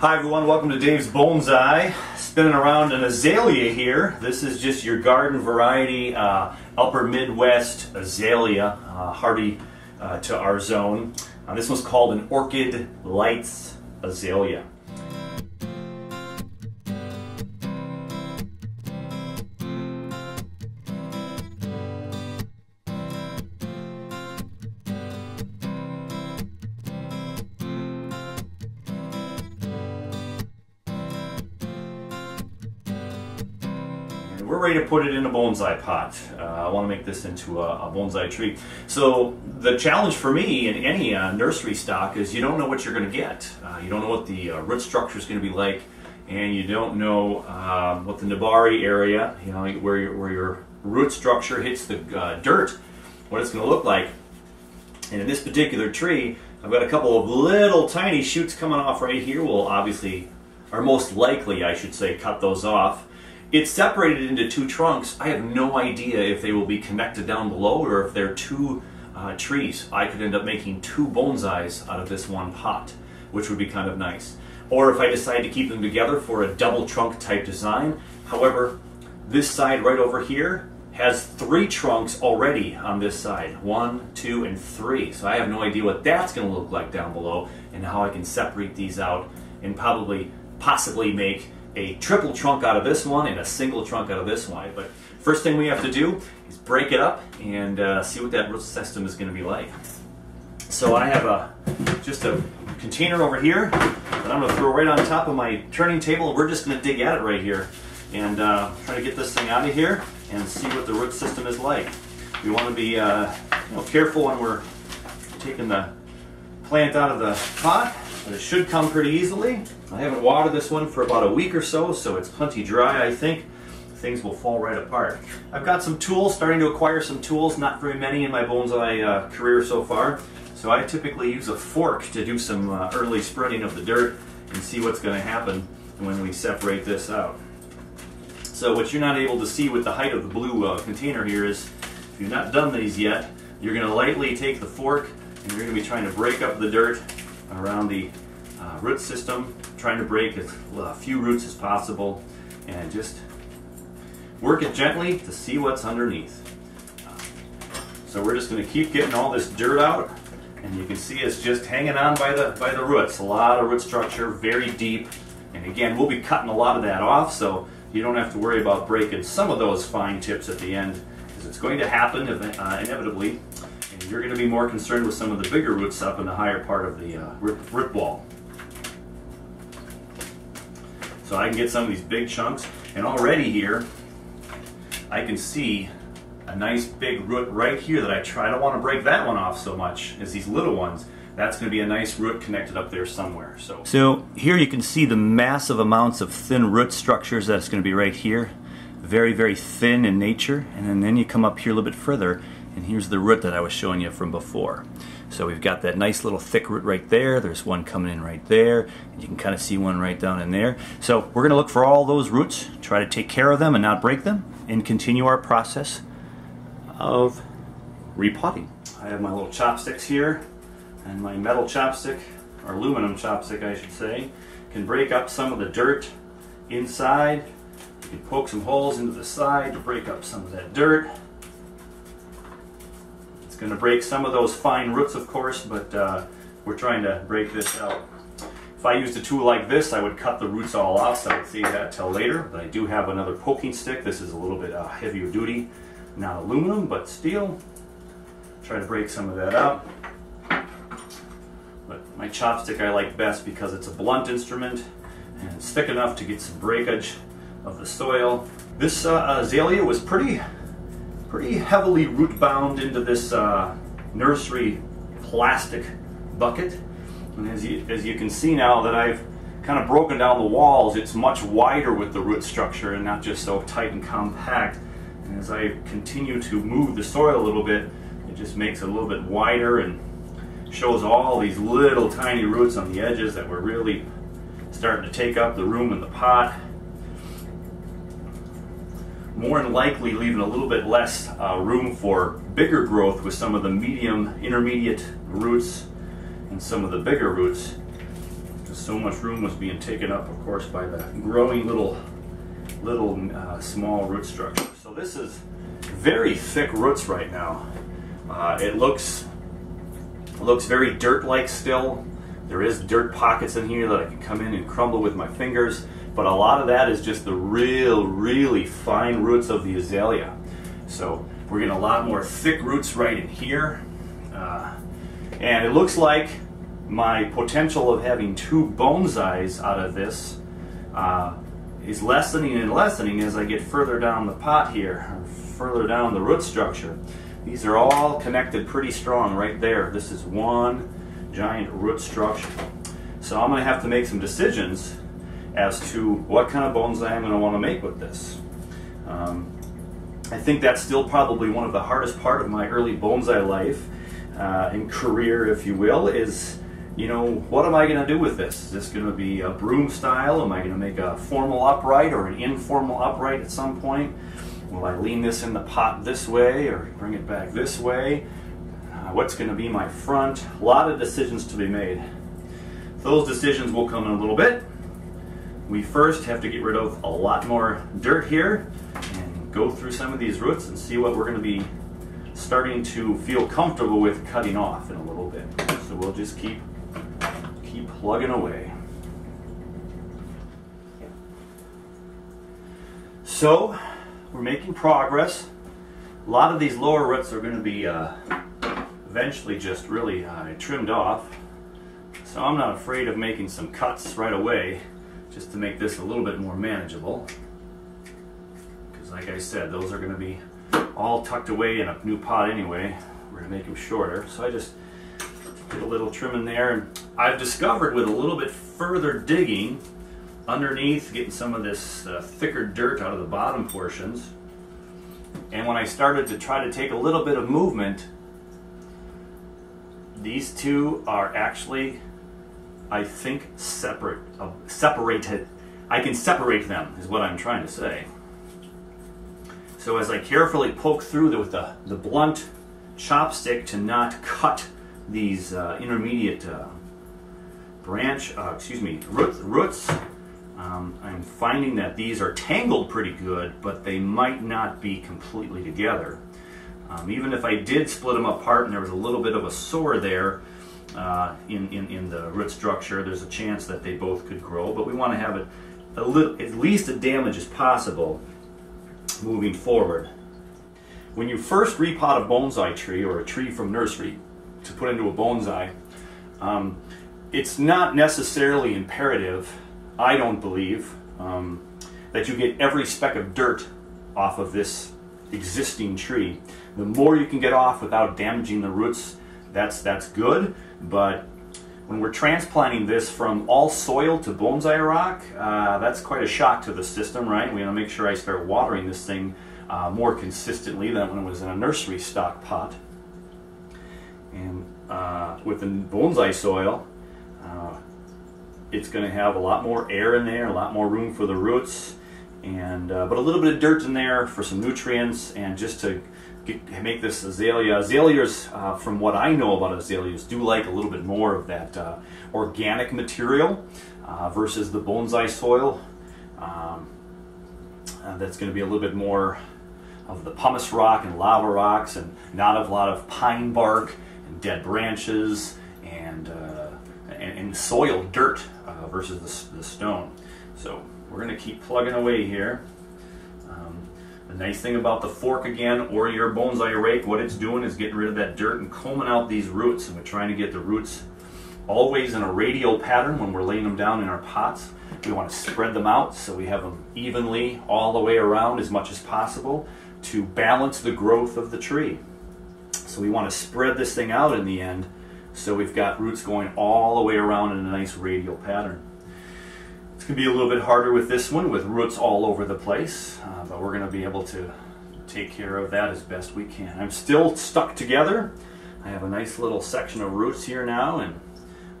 Hi everyone, welcome to Dave's Bonsai. Spinning around an azalea here. This is just your garden variety uh, upper Midwest azalea, uh, hardy uh, to our zone. Uh, this one's called an Orchid Lights azalea. To put it in a bonsai pot. Uh, I want to make this into a, a, bonsai tree. So the challenge for me in any uh, nursery stock is you don't know what you're going to get. Uh, you don't know what the uh, root structure is going to be like, and you don't know um, what the nebari area, you know, where your, where your root structure hits the uh, dirt, what it's going to look like. And in this particular tree, I've got a couple of little tiny shoots coming off right here. We'll obviously, or most likely, I should say, cut those off. It's separated into two trunks. I have no idea if they will be connected down below or if they're two uh, trees. I could end up making two bonsais out of this one pot, which would be kind of nice. Or if I decide to keep them together for a double trunk type design. However, this side right over here has three trunks already on this side. One, two, and three. So I have no idea what that's going to look like down below and how I can separate these out and probably, possibly make a triple trunk out of this one and a single trunk out of this one. But first thing we have to do is break it up and uh, see what that root system is going to be like. So I have a just a container over here that I'm going to throw right on top of my turning table. We're just going to dig at it right here and uh, try to get this thing out of here and see what the root system is like. We want to be uh, you know, careful when we're taking the plant out of the pot but it should come pretty easily. I haven't watered this one for about a week or so, so it's plenty dry, I think. Things will fall right apart. I've got some tools, starting to acquire some tools, not very many in my bonsai uh, career so far. So I typically use a fork to do some uh, early spreading of the dirt and see what's going to happen when we separate this out. So what you're not able to see with the height of the blue uh, container here is, if you've not done these yet, you're going to lightly take the fork and you're going to be trying to break up the dirt around the uh, root system, trying to break as uh, few roots as possible, and just work it gently to see what's underneath. so we're just going to keep getting all this dirt out, and you can see it's just hanging on by the by the roots. A lot of root structure, very deep, and again, we'll be cutting a lot of that off, so you don't have to worry about breaking some of those fine tips at the end, because it's going to happen uh, inevitably And you're going to be more concerned with some of the bigger roots up in the higher part of the uh, root, root ball. So I can get some of these big chunks, and already here, I can see a nice big root right here that I try. Don't want to break that one off so much as these little ones. That's going to be a nice root connected up there somewhere. So, so here you can see the massive amounts of thin root structures that's going to be right here. Very, very thin in nature. And then you come up here a little bit further and here's the root that I was showing you from before. So we've got that nice little thick root right there. There's one coming in right there. And you can kind of see one right down in there. So we're going to look for all those roots, try to take care of them and not break them, and continue our process of repotting. I have my little chopsticks here, and my metal chopstick, or aluminum chopstick I should say, can break up some of the dirt inside. You can poke some holes into the side to break up some of that dirt going to break some of those fine roots, of course, but uh, we're trying to break this out. If I used a tool like this, I would cut the roots all off, so I would save that till later. But I do have another poking stick. This is a little bit uh, heavier duty, not aluminum, but steel. Try to break some of that out. But my chopstick I like best because it's a blunt instrument and it's thick enough to get some breakage of the soil. This uh, azalea was pretty pretty heavily root bound into this uh, nursery plastic bucket. And as you, as you can see now that I've kind of broken down the walls, it's much wider with the root structure and not just so tight and compact. And as I continue to move the soil a little bit, it just makes it a little bit wider and shows all these little tiny roots on the edges that were really starting to take up the room in the pot more than likely leaving a little bit less uh, room for bigger growth with some of the medium intermediate roots and some of the bigger roots. So much room was being taken up, of course, by the growing little, little uh, small root structure. So this is very thick roots right now. Uh, it looks looks very dirt-like still. There is dirt pockets in here that I can come in and crumble with my fingers, but a lot of that is just the real, really fine roots of the azalea. So we're getting a lot more thick roots right in here. Uh, and it looks like my potential of having two bonsais out of this uh, is lessening and lessening as I get further down the pot here, further down the root structure. These are all connected pretty strong right there. This is one giant root structure. So I'm going to have to make some decisions as to what kind of bonsai I'm going to want to make with this. Um, I think that's still probably one of the hardest part of my early bonsai life uh, and career, if you will, is you know, what am I going to do with this? Is this going to be a broom style? Am I going to make a formal upright or an informal upright at some point? Will I lean this in the pot this way or bring it back this way? Uh, what's going to be my front? A lot of decisions to be made. Those decisions will come in a little bit. We first have to get rid of a lot more dirt here and go through some of these roots and see what we're going to be starting to feel comfortable with cutting off in a little bit. So we'll just keep keep plugging away. So, we're making progress. A lot of these lower roots are going to be uh, eventually just really uh, trimmed off. So I'm not afraid of making some cuts right away just to make this a little bit more manageable. Because like I said, those are going to be all tucked away in a new pot anyway. We're going to make them shorter. So I just did a little trimming there. And I've discovered with a little bit further digging underneath, getting some of this uh, thicker dirt out of the bottom portions. And when I started to try to take a little bit of movement, these two are actually, I think, separate, uh, separated. I can separate them, is what I'm trying to say. So as I carefully poke through the, with the, the blunt chopstick to not cut these uh, intermediate uh, branch, uh, excuse me, roots, roots um, I'm finding that these are tangled pretty good, but they might not be completely together. Um, even if I did split them apart and there was a little bit of a sore there uh, in, in, in the root structure, there's a chance that they both could grow, but we want to have it a little, at least as damage as possible moving forward. When you first repot a bonsai tree or a tree from nursery, to put into a bonsai. Um, it's not necessarily imperative, I don't believe, um, that you get every speck of dirt off of this existing tree. The more you can get off without damaging the roots, that's, that's good, but when we're transplanting this from all soil to bonsai rock, uh, that's quite a shock to the system, right? We want to make sure I start watering this thing uh, more consistently than when it was in a nursery stock pot. And uh, with the bonsai soil, uh, it's going to have a lot more air in there, a lot more room for the roots, and uh, but a little bit of dirt in there for some nutrients and just to get, make this azalea. Azaleas, uh, from what I know about azaleas, do like a little bit more of that uh, organic material uh, versus the bonsai soil. Um, that's going to be a little bit more of the pumice rock and lava rocks and not a lot of pine bark and dead branches and, uh, and, and, soil dirt uh, versus the, the, stone. So we're going to keep plugging away here. Um, the nice thing about the fork again or your bonsai rake, what it's doing is getting rid of that dirt and combing out these roots. And we're trying to get the roots always in a radial pattern when we're laying them down in our pots. We want to spread them out so we have them evenly all the way around as much as possible to balance the growth of the tree. So we want to spread this thing out in the end so we've got roots going all the way around in a nice radial pattern. It's going to be a little bit harder with this one with roots all over the place, uh, but we're going to be able to take care of that as best we can. I'm still stuck together. I have a nice little section of roots here now and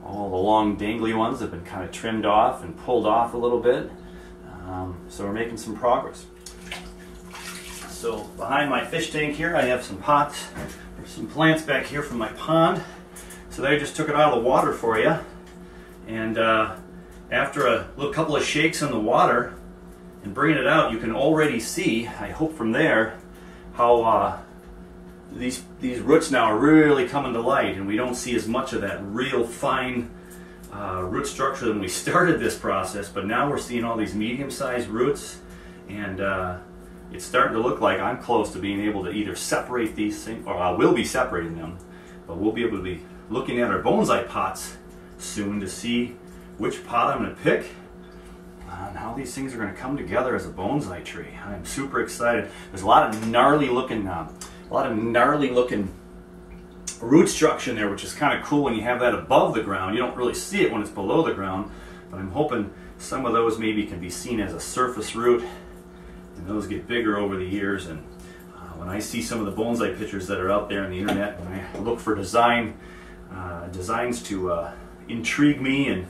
all the long dangly ones have been kind of trimmed off and pulled off a little bit. Um, so we're making some progress. So behind my fish tank here, I have some pots, some plants back here from my pond. So they just took it out of the water for you. And uh, after a little couple of shakes in the water and bringing it out, you can already see, I hope from there, how uh, these, these roots now are really coming to light and we don't see as much of that real fine uh, root structure than we started this process, but now we're seeing all these medium-sized roots and uh, it's starting to look like I'm close to being able to either separate these things, or I will be separating them, but we'll be able to be looking at our bonsai pots soon to see which pot I'm going to pick and how these things are going to come together as a bonsai tree. I'm super excited. There's a lot of gnarly looking, uh, a lot of gnarly looking root structure in there, which is kind of cool when you have that above the ground. You don't really see it when it's below the ground, but I'm hoping some of those maybe can be seen as a surface root, and those get bigger over the years. And uh, when I see some of the bonsai pictures that are out there on the internet, when I look for design uh, designs to uh, intrigue me and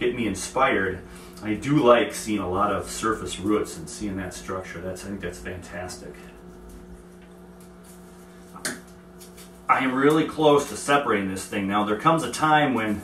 get me inspired, I do like seeing a lot of surface roots and seeing that structure. That's I think that's fantastic. I am really close to separating this thing. Now there comes a time when,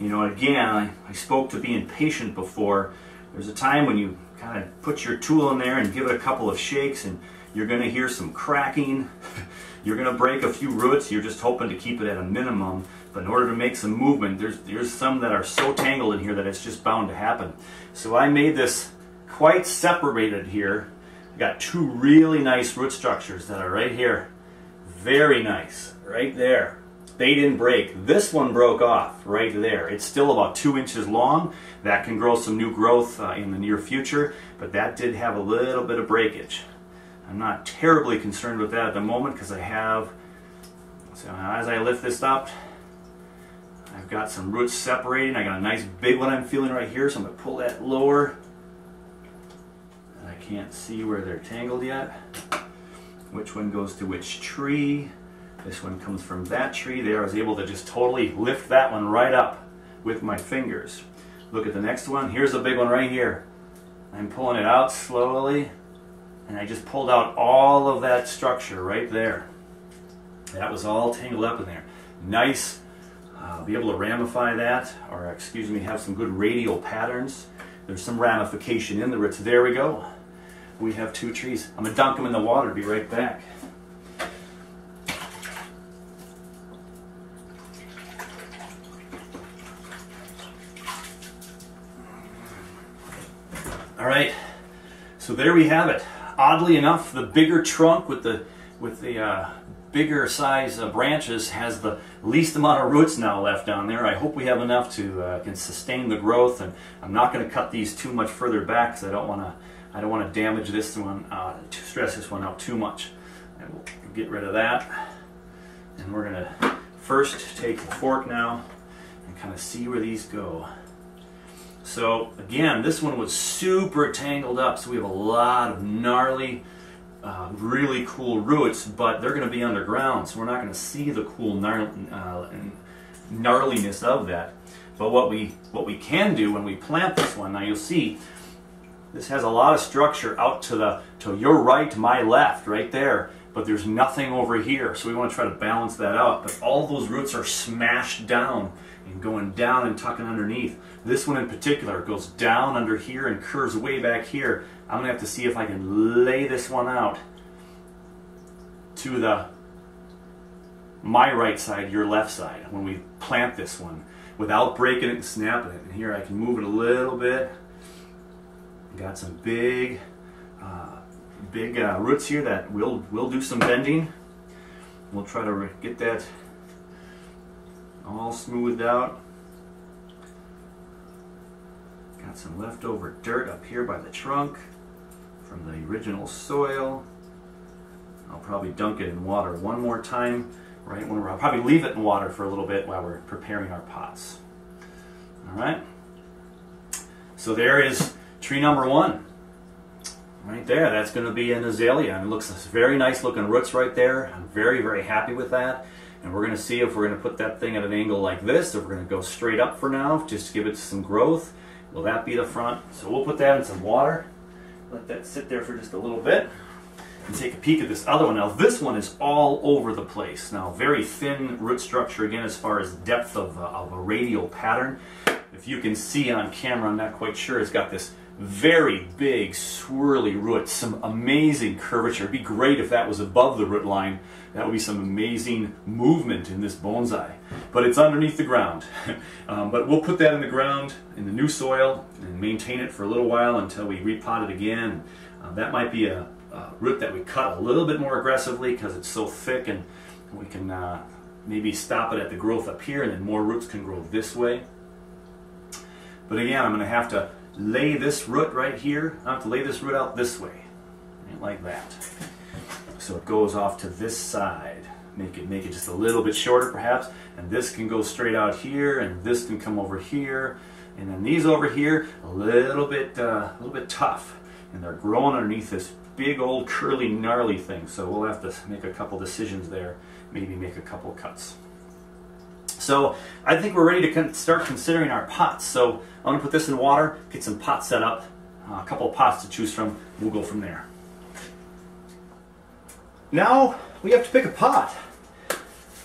you know, again, I, I spoke to being patient before. There's a time when you kind of put your tool in there and give it a couple of shakes and you're going to hear some cracking. you're going to break a few roots. You're just hoping to keep it at a minimum. In order to make some movement, there's, there's some that are so tangled in here that it's just bound to happen. So I made this quite separated here. I got two really nice root structures that are right here. Very nice, right there. They didn't break. This one broke off right there. It's still about two inches long. That can grow some new growth uh, in the near future, but that did have a little bit of breakage. I'm not terribly concerned with that at the moment because I have, so as I lift this up, I've got some roots separating. I got a nice big one I'm feeling right here, so I'm to pull that lower. And I can't see where they're tangled yet which one goes to which tree. This one comes from that tree there. I was able to just totally lift that one right up with my fingers. Look at the next one. Here's a big one right here. I'm pulling it out slowly and I just pulled out all of that structure right there. That was all tangled up in there. Nice. Uh, be able to ramify that, or excuse me, have some good radial patterns. There's some ramification in the roots. There we go we have two trees. I'm to dunk them in the water. Be right back. All right, so there we have it. Oddly enough, the bigger trunk with the with the uh, bigger size uh, branches has the least amount of roots now left down there. I hope we have enough to uh, can sustain the growth, and I'm not going to cut these too much further back because I don't want to I don't want to damage this one, uh, stress this one out too much. And we'll get rid of that. And we're going to first take the fork now and kind of see where these go. So again, this one was super tangled up, so we have a lot of gnarly, uh, really cool roots, but they're going to be underground, so we're not going to see the cool uh, gnarliness of that. But what we what we can do when we plant this one, now you'll see this has a lot of structure out to the to your right, my left, right there. But there's nothing over here, so we want to try to balance that out. But all those roots are smashed down and going down and tucking underneath. This one in particular goes down under here and curves way back here. I'm gonna have to see if I can lay this one out to the my right side, your left side, when we plant this one, without breaking it and snapping it. And here I can move it a little bit. Got some big, uh, big uh, roots here that will will do some bending. We'll try to get that all smoothed out. Got some leftover dirt up here by the trunk from the original soil. I'll probably dunk it in water one more time, right when I'll probably leave it in water for a little bit while we're preparing our pots. All right. So there is Tree number one, right there, that's going to be an azalea. And it looks very nice looking roots right there. I'm very, very happy with that. And we're going to see if we're going to put that thing at an angle like this, if we're going to go straight up for now, just give it some growth. Will that be the front? So we'll put that in some water, let that sit there for just a little bit, and take a peek at this other one. Now this one is all over the place. Now very thin root structure again as far as depth of, uh, of a radial pattern. if you can see on camera, I'm not quite sure, it's got this very big swirly root, some amazing curvature. It'd be great if that was above the root line. That would be some amazing movement in this bonsai. But it's underneath the ground. um, but we'll put that in the ground, in the new soil, and maintain it for a little while until we repot it again. Uh, that might be a, a, root that we cut a little bit more aggressively because it's so thick and we can uh, maybe stop it at the growth up here and then more roots can grow this way. But again, I'm going to have to lay this root right here. I have to lay this root out this way, like that. So it goes off to this side. Make it, make it just a little bit shorter perhaps, and this can go straight out here, and this can come over here, and then these over here, a little bit, uh, a little bit tough, and they're growing underneath this big old curly gnarly thing. So we'll have to make a couple decisions there, maybe make a couple cuts. So I think we're ready to start considering our pots. So I'm to put this in water, get some pots set up, uh, a couple of pots to choose from. We'll go from there. Now we have to pick a pot.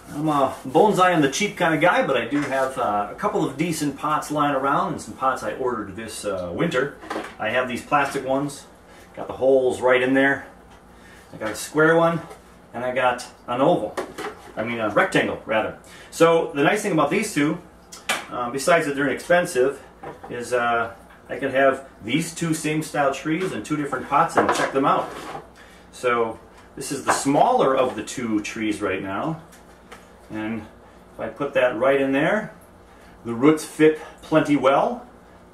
I'm a bonsai and the cheap kind of guy, but I do have uh, a couple of decent pots lying around and some pots I ordered this uh, winter. I have these plastic ones, got the holes right in there. I got a square one, and I got an oval. I mean a rectangle, rather. So the nice thing about these two, uh, besides that they're inexpensive, is uh, I can have these two same style trees in two different pots and check them out. So this is the smaller of the two trees right now. And if I put that right in there, the roots fit plenty well.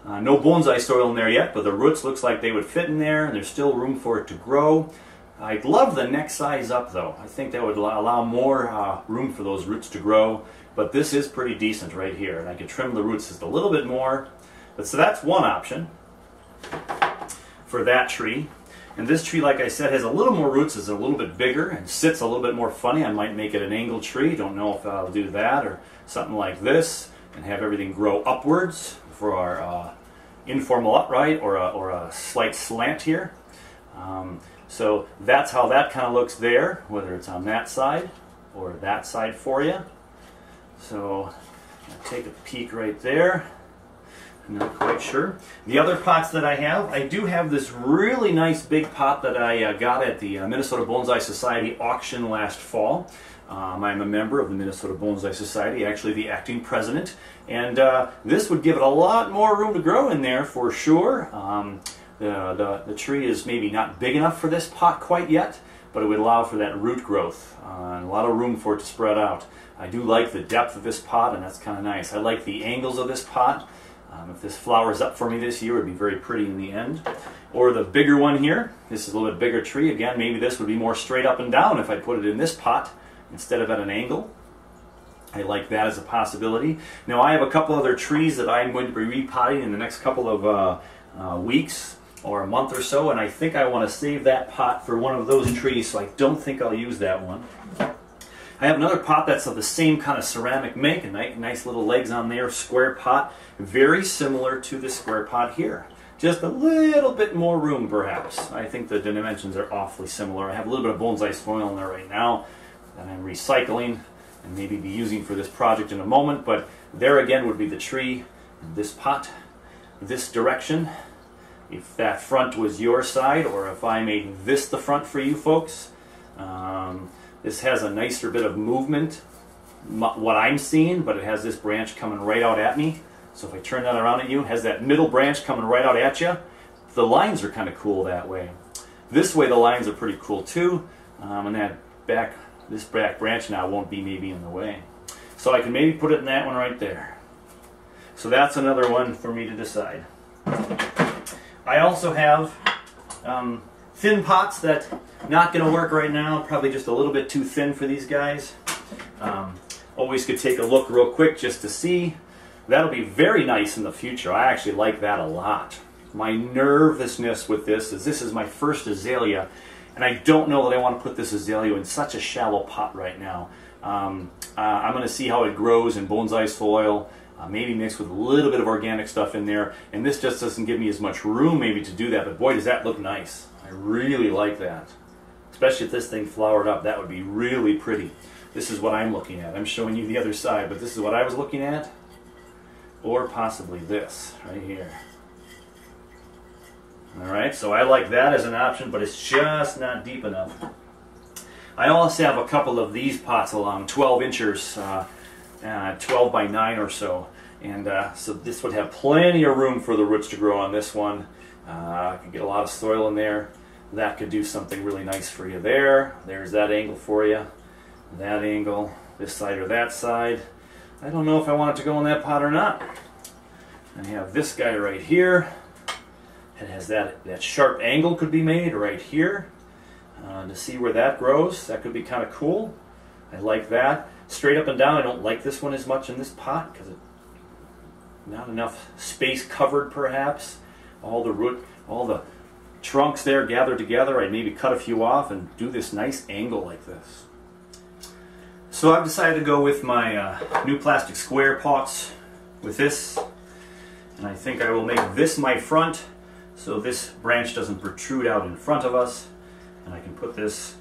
Uh, no bonsai soil in there yet, but the roots looks like they would fit in there and there's still room for it to grow. I'd love the next size up though. I think that would allow more uh, room for those roots to grow. But this is pretty decent right here. And I could trim the roots just a little bit more. But so that's one option for that tree. And this tree, like I said, has a little more roots, is a little bit bigger, and sits a little bit more funny. I might make it an angled tree. Don't know if I'll do that or something like this, and have everything grow upwards for our uh, informal upright or a, or a slight slant here. Um, so that's how that kind of looks there, whether it's on that side or that side for you. So take a peek right there. I'm not quite sure. The other pots that I have, I do have this really nice big pot that I uh, got at the uh, Minnesota Bonsai Society auction last fall. Um, I'm a member of the Minnesota Bonsai Society, actually the acting president, and uh, this would give it a lot more room to grow in there for sure. Um, the, the, tree is maybe not big enough for this pot quite yet, but it would allow for that root growth uh, and a lot of room for it to spread out. I do like the depth of this pot, and that's kind of nice. I like the angles of this pot. Um, if this flowers up for me this year, it would be very pretty in the end. Or the bigger one here. This is a little bit bigger tree. Again, maybe this would be more straight up and down if I put it in this pot instead of at an angle. I like that as a possibility. Now I have a couple other trees that I'm going to be repotting in the next couple of uh, uh, weeks or a month or so, and I think I want to save that pot for one of those trees, so I don't think I'll use that one. I have another pot that's of the same kind of ceramic make, a nice, nice little legs on there, square pot, very similar to the square pot here. Just a little bit more room, perhaps. I think the dimensions are awfully similar. I have a little bit of bonsai soil in there right now that I'm recycling and maybe be using for this project in a moment, but there again would be the tree, this pot, this direction. If that front was your side, or if I made this the front for you folks, um, this has a nicer bit of movement, what I'm seeing, but it has this branch coming right out at me. So if I turn that around at you, has that middle branch coming right out at you. The lines are kind of cool that way. This way the lines are pretty cool too. Um, and that back, this back branch now won't be maybe in the way. So I can maybe put it in that one right there. So that's another one for me to decide. I also have um, thin pots that not going to work right now. Probably just a little bit too thin for these guys. Um, always could take a look real quick just to see. That'll be very nice in the future. I actually like that a lot. My nervousness with this is this is my first azalea, and I don't know that I want to put this azalea in such a shallow pot right now. Um, uh, I'm going to see how it grows in bonsai soil, uh, maybe mixed with a little bit of organic stuff in there, and this just doesn't give me as much room maybe to do that, but boy does that look nice. I really like that. Especially if this thing flowered up, that would be really pretty. This is what I'm looking at. I'm showing you the other side, but this is what I was looking at. or possibly this right here. All right, so I like that as an option, but it's just not deep enough. I also have a couple of these pots along 12 inches, uh, uh, 12 by 9 or so. And uh, so this would have plenty of room for the roots to grow on this one. Uh, could get a lot of soil in there. That could do something really nice for you there. There's that angle for you. That angle, this side or that side. I don't know if I want it to go in that pot or not. I have this guy right here. It has that, that sharp angle could be made right here. Uh, to see where that grows, that could be kind of cool. I like that. Straight up and down, I don't like this one as much in this pot because not enough space covered perhaps. All the root, all the trunks there gathered together. I'd maybe cut a few off and do this nice angle like this. So I've decided to go with my uh, new plastic square pots with this. And I think I will make this my front so this branch doesn't protrude out in front of us. And I can put this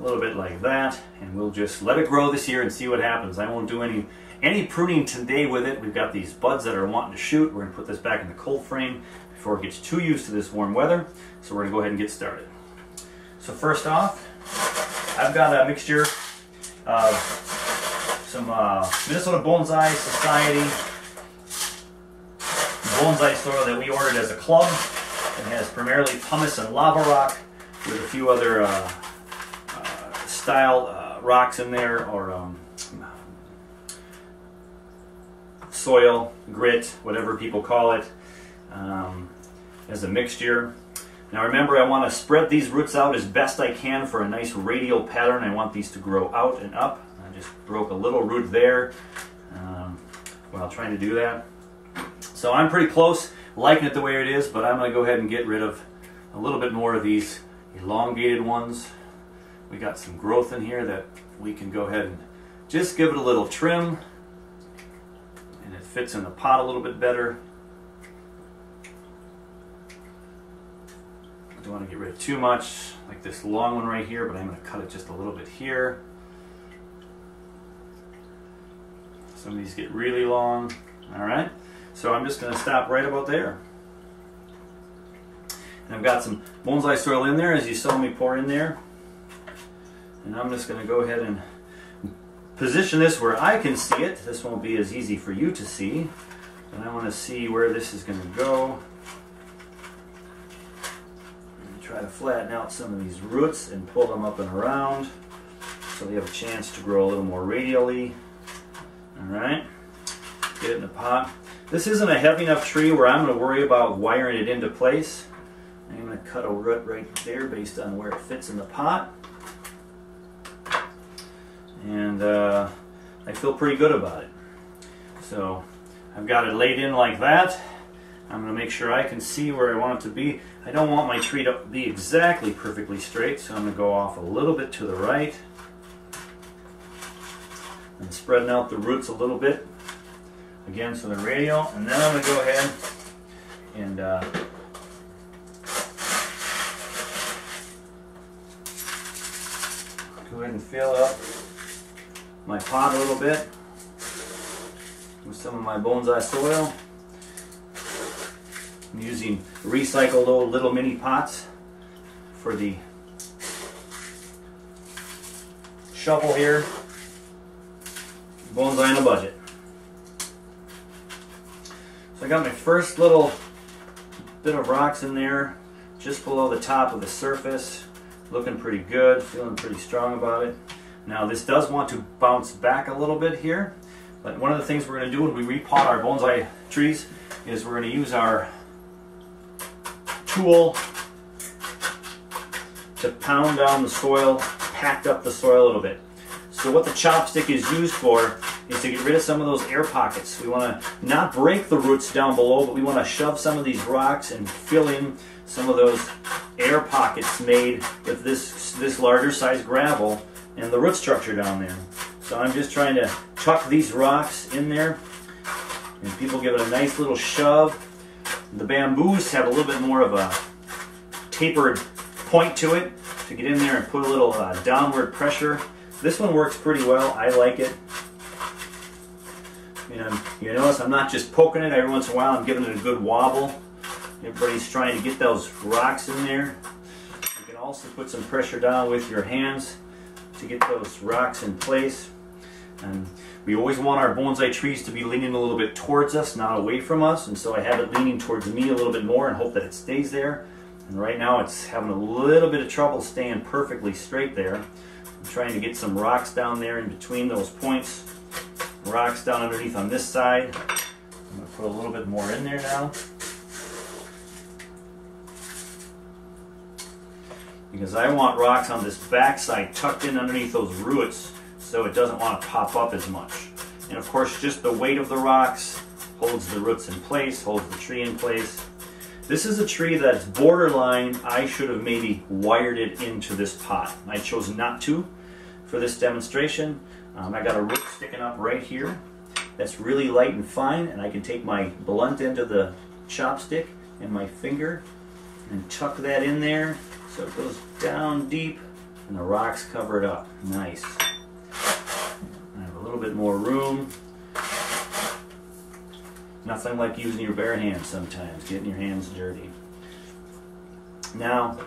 a little bit like that and we'll just let it grow this year and see what happens. I won't do any any pruning today with it. We've got these buds that are wanting to shoot. We're to put this back in the cold frame before it gets too used to this warm weather. So we're to go ahead and get started. So first off, I've got a mixture of some uh, Minnesota Bonsai Society bonsai soil that we ordered as a club. It has primarily pumice and lava rock with a few other uh, style uh, rocks in there or um, soil, grit, whatever people call it, um, as a mixture. Now remember, I want to spread these roots out as best I can for a nice radial pattern. I want these to grow out and up. I just broke a little root there um, while trying to do that. So I'm pretty close, liking it the way it is, but I'm going to go ahead and get rid of a little bit more of these elongated ones. We got some growth in here that we can go ahead and just give it a little trim and it fits in the pot a little bit better. I don't want to get rid of too much, like this long one right here, but I'm going to cut it just a little bit here. Some of these get really long. All right, so I'm just going to stop right about there. And I've got some bonsai soil in there, as you saw me pour in there. And I'm just going to go ahead and position this where I can see it. This won't be as easy for you to see. And I want to see where this is going to go. Try to flatten out some of these roots and pull them up and around so they have a chance to grow a little more radially. Alright, get it in the pot. This isn't a heavy enough tree where I'm going to worry about wiring it into place. I'm going to cut a root right there based on where it fits in the pot and uh, I feel pretty good about it. So I've got it laid in like that. I'm going to make sure I can see where I want it to be. I don't want my tree to be exactly perfectly straight, so I'm going to go off a little bit to the right. And spreading out the roots a little bit. Again, so they're radial. And then I'm going to go ahead and uh, go ahead and fill up my pot a little bit with some of my bonsai soil. I'm using recycled old little mini pots for the shovel here. Bonsai on a budget. So I got my first little bit of rocks in there just below the top of the surface. Looking pretty good, feeling pretty strong about it. Now this does want to bounce back a little bit here, but one of the things we're going to do when we repot our bonsai trees is we're going to use our tool to pound down the soil, pack up the soil a little bit. So what the chopstick is used for is to get rid of some of those air pockets. We want to not break the roots down below, but we want to shove some of these rocks and fill in some of those air pockets made with this, this larger size gravel and the root structure down there. So I'm just trying to tuck these rocks in there and people give it a nice little shove. The bamboos have a little bit more of a tapered point to it to get in there and put a little uh, downward pressure. This one works pretty well. I like it. And you notice I'm not just poking it every once in a while, I'm giving it a good wobble. Everybody's trying to get those rocks in there. You can also put some pressure down with your hands to get those rocks in place. And we always want our bonsai trees to be leaning a little bit towards us, not away from us. And so I have it leaning towards me a little bit more and hope that it stays there. And right now it's having a little bit of trouble staying perfectly straight there. I'm trying to get some rocks down there in between those points. Rocks down underneath on this side. I'm to put a little bit more in there now. Because I want rocks on this backside tucked in underneath those roots so it doesn't want to pop up as much. And of course, just the weight of the rocks holds the roots in place, holds the tree in place. This is a tree that's borderline, I should have maybe wired it into this pot. I chose not to for this demonstration. Um, I got a root sticking up right here that's really light and fine and I can take my blunt end of the chopstick and my finger and tuck that in there so it goes down deep and the rocks cover it up. Nice I have a little bit more room. Nothing like using your bare hands sometimes, getting your hands dirty. Now,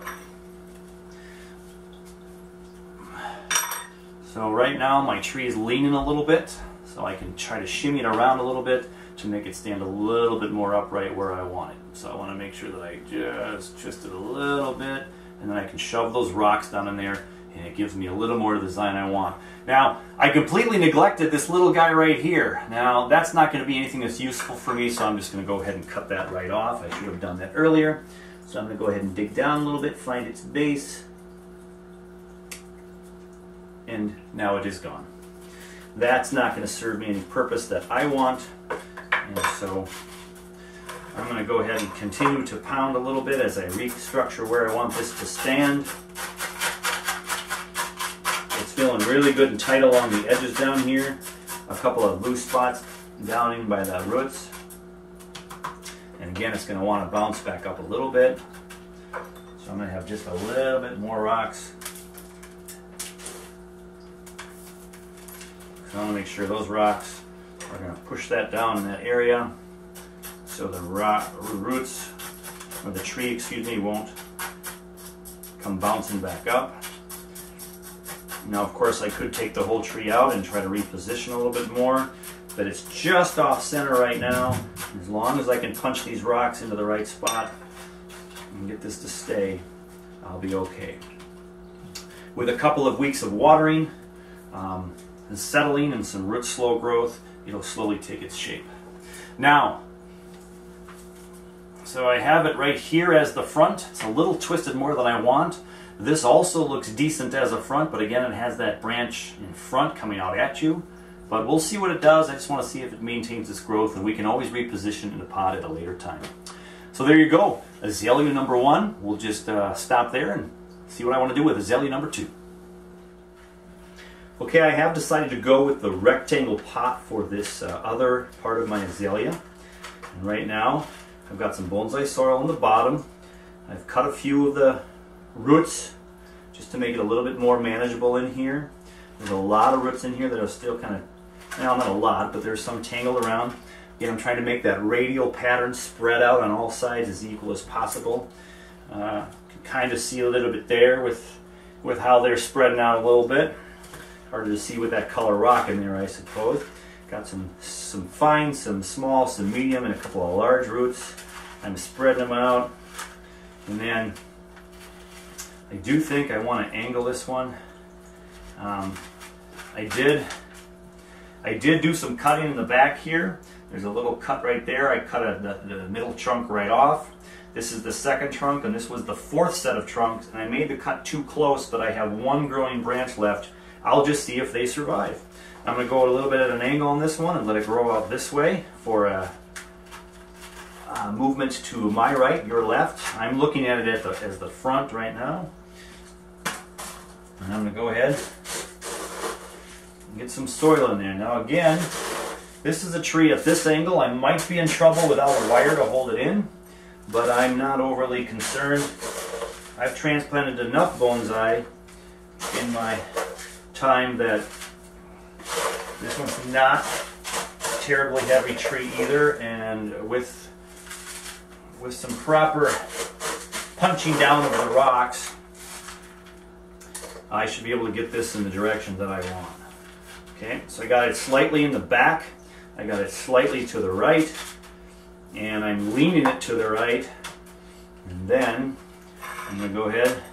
so right now my tree is leaning a little bit, so I can try to shimmy it around a little bit to make it stand a little bit more upright where I want it. So I want to make sure that I just twist it a little bit, and then I can shove those rocks down in there and it gives me a little more design I want. Now, I completely neglected this little guy right here. Now, that's not going to be anything that's useful for me, so I'm just going to go ahead and cut that right off. I should have done that earlier. So I'm going to go ahead and dig down a little bit, find its base, and now it is gone. That's not going to serve me any purpose that I want, and so I'm going to go ahead and continue to pound a little bit as I restructure where I want this to stand It's feeling really good and tight along the edges down here. A couple of loose spots down in by the roots. And again, it's going to want to bounce back up a little bit. So I'm going to have just a little bit more rocks. So I want to make sure those rocks are going to push that down in that area so the roots, or the tree, excuse me, won't come bouncing back up. Now, of course, I could take the whole tree out and try to reposition a little bit more, but it's just off center right now. As long as I can punch these rocks into the right spot and get this to stay, I'll be okay. With a couple of weeks of watering um, and settling and some root slow growth, it'll slowly take its shape. Now, so I have it right here as the front. It's a little twisted more than I want. This also looks decent as a front, but again, it has that branch in front coming out at you. But we'll see what it does. I just want to see if it maintains its growth, and we can always reposition in the pot at a later time. So there you go, azalea number one. We'll just uh, stop there and see what I want to do with azalea number two. Okay, I have decided to go with the rectangle pot for this uh, other part of my azalea. And right now, I've got some bonsai soil on the bottom. I've cut a few of the roots just to make it a little bit more manageable in here. There's a lot of roots in here that are still kind of, well not a lot, but there's some tangled around. Again, I'm trying to make that radial pattern spread out on all sides as equal as possible. Uh, can kind of see a little bit there with, with how they're spreading out a little bit. Harder to see with that color rock in there, I suppose. Got some, some fine, some small, some medium, and a couple of large roots. I'm spreading them out. And then I do think I want to angle this one. Um, I did I did do some cutting in the back here. There's a little cut right there. I cut a, the, the middle trunk right off. This is the second trunk and this was the fourth set of trunks and I made the cut too close but I have one growing branch left. I'll just see if they survive. I'm going to go a little bit at an angle on this one and let it grow out this way for a, a movement to my right, your left. I'm looking at it the, as the front right now. And I'm going to go ahead and get some soil in there. Now again, this is a tree at this angle. I might be in trouble without a wire to hold it in, but I'm not overly concerned. I've transplanted enough bonsai in my time that this one's not terribly heavy tree either, and with with some proper punching down over the rocks, I should be able to get this in the direction that I want. Okay, so I got it slightly in the back, I got it slightly to the right, and I'm leaning it to the right, and then I'm going to go ahead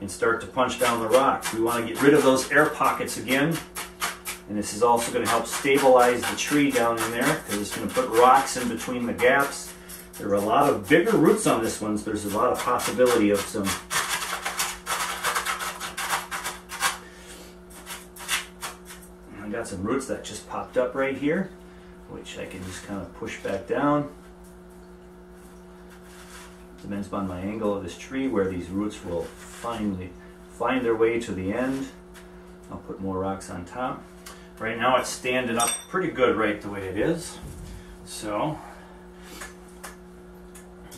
and start to punch down the rocks. We want to get rid of those air pockets again. And this is also going to help stabilize the tree down in there because it's going to put rocks in between the gaps. There are a lot of bigger roots on this one, so there's a lot of possibility of some I got some roots that just popped up right here, which I can just kind of push back down. Depends upon my angle of this tree where these roots will finally find their way to the end. I'll put more rocks on top. Right now it's standing up pretty good right the way it is. So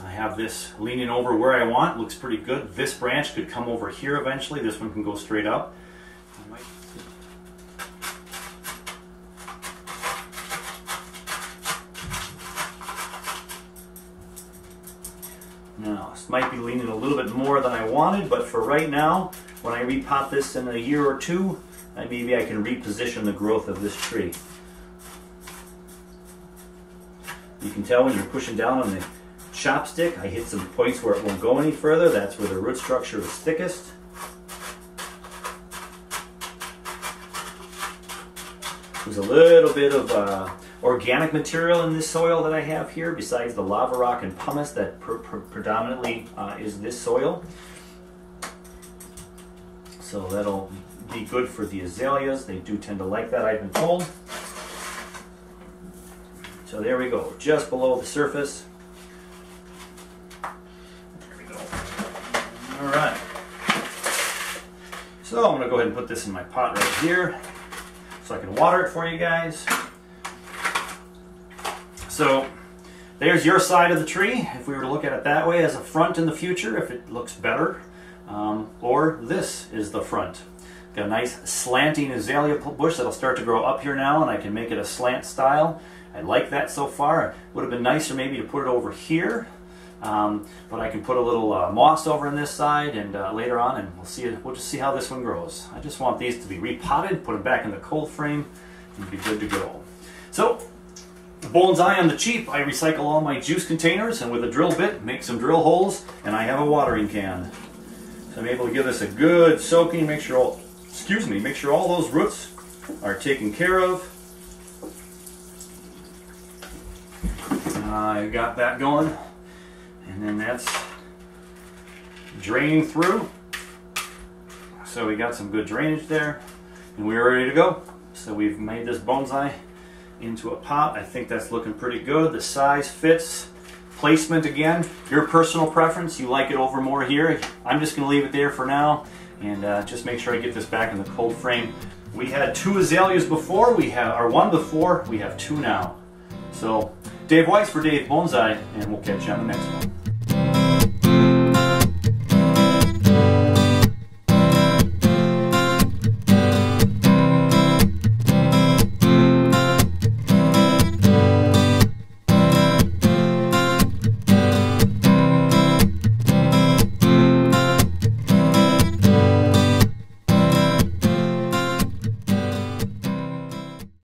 I have this leaning over where I want, looks pretty good. This branch could come over here eventually. This one can go straight up. Now, this might be leaning a little bit more than I wanted, but for right now, when I repot this in a year or two, maybe I can reposition the growth of this tree. You can tell when you're pushing down on the chopstick, I hit some points where it won't go any further. That's where the root structure is thickest. There's a little bit of uh, organic material in this soil that I have here, besides the lava rock and pumice that pr pr predominantly uh, is this soil. So that'll be good for the azaleas. They do tend to like that, I've been told. So there we go, just below the surface. There we go. All right. So I'm going to go ahead and put this in my pot right here so I can water it for you guys. So there's your side of the tree, if we were to look at it that way as a front in the future, if it looks better. Um, or this is the front. Got a nice slanting azalea bush that'll start to grow up here now and I can make it a slant style. I like that so far. Would have been nicer maybe to put it over here. Um, but I can put a little uh, moss over on this side and uh, later on and we'll see it, we'll just see how this one grows. I just want these to be repotted, put them back in the cold frame and be good to go. So Bonsai on the cheap, I recycle all my juice containers and with a drill bit, make some drill holes, and I have a watering can. So I'm able to give this a good soaking, make sure all, excuse me, make sure all those roots are taken care of. I got that going, and then that's draining through. So we got some good drainage there, and we're ready to go. So we've made this bonsai into a pot. I think that's looking pretty good. The size fits. Placement again, your personal preference. You like it over more here. I'm just going to leave it there for now and uh, just make sure I get this back in the cold frame. We had two azaleas before, we have, or one before, we have two now. So, Dave Weiss for Dave Bonsai, and we'll catch you on the next one.